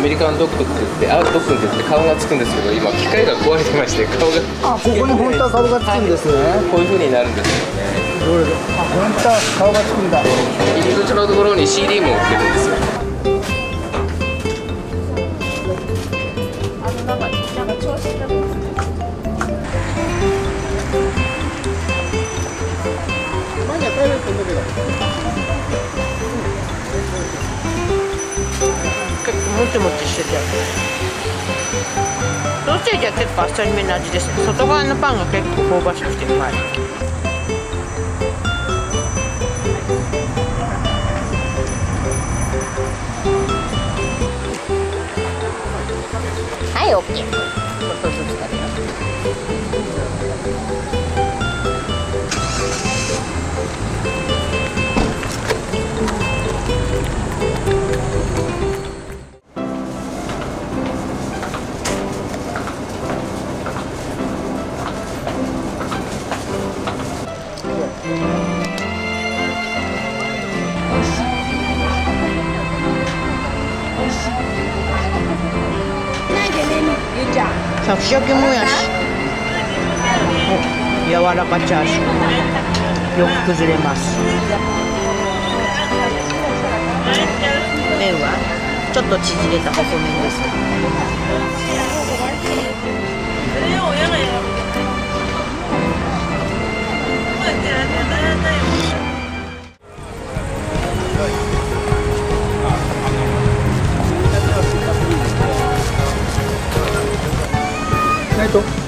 メリカンドッグって言ってあドッグって言って顔がつくんですけど今機械が壊れてまして顔が。あここに本当は顔がつくんですね、こういう風になるんですよね。どれであ本当は顔がつくんだ。入り口のところに CD も売ってるんですよ結構もちもちしててソーセージは結構あっさりめの味ですね外側のパンが結構香ばしくてうまい。はい OK ちょっとずつ食べますシャキシャキもやし。お柔らかチャーシュー。よく崩れます。麺はちょっと縮れた細麺です。momento.